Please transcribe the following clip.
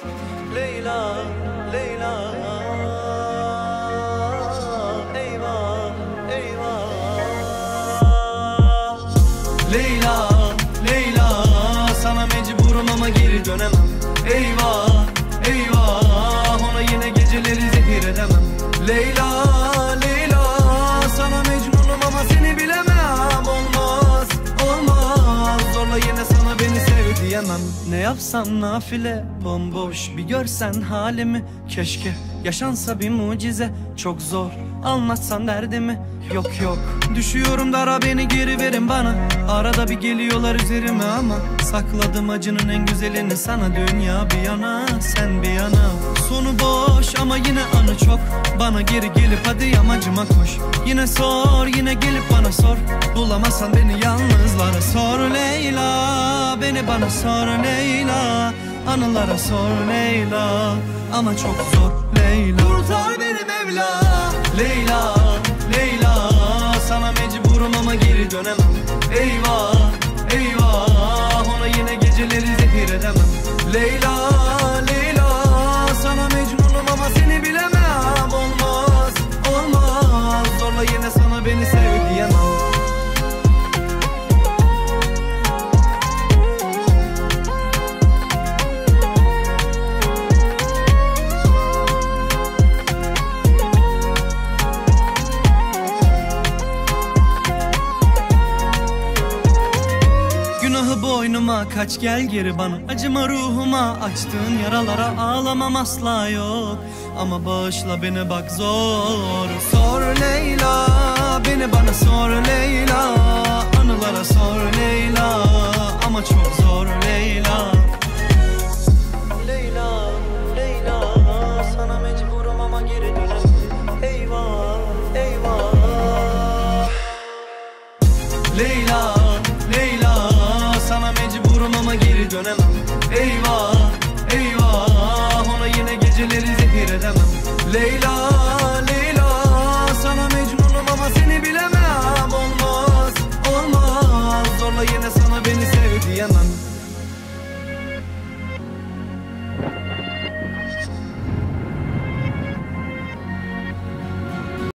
Leyla, Leyla Eyvah, eyvah Leyla, diyemem Ne yapsam nafile Bomboş bir görsen halimi. Keşke yaşansa bir mucize Çok zor anlatsan derdimi. Yok yok düşüyorum dara beni geri verin bana. Arada bir geliyorlar üzerime ama Sakladım acının en güzelini sana. Dünya bir yana sen bir yana. Sonu boş ama yine anı çok. Bana geri gelip hadi yamacıma koş. Yine sor yine gelip bana sor. Bulamazsan beni yalnızlara Beni bana sor Leyla Anılara sor Leyla. Ama çok zor Leyla. Kurtar beni Mevla. Leyla Leyla Sana mecburum ama geri dönemem. Eyvah Eyvah Ona yine geceleri zehir edemem. Leyla Leyla Sana mecnunum ama seni bilemem. Olmaz Olmaz Zorla yine boynuma kaç gel geri bana. Acıma ruhuma açtığın yaralara ağlamam asla yok. Ama bağışla beni bak zor. Sor